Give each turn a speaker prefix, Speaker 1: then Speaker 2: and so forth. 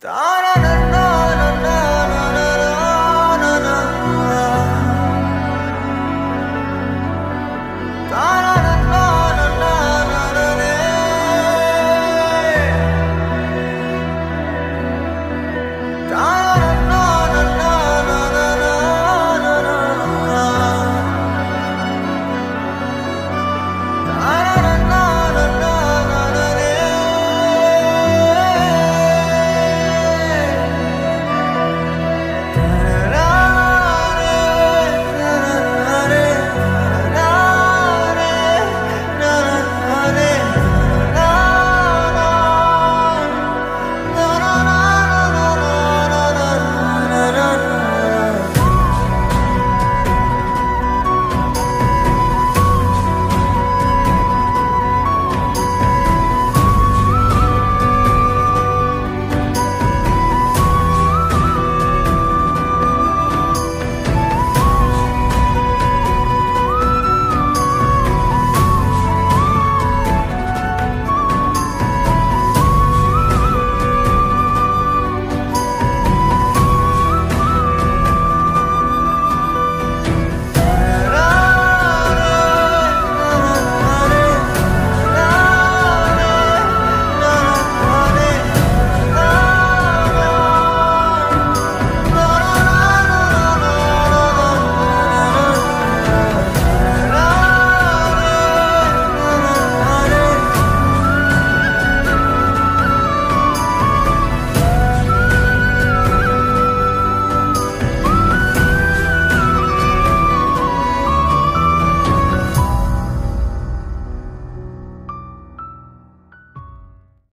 Speaker 1: ترى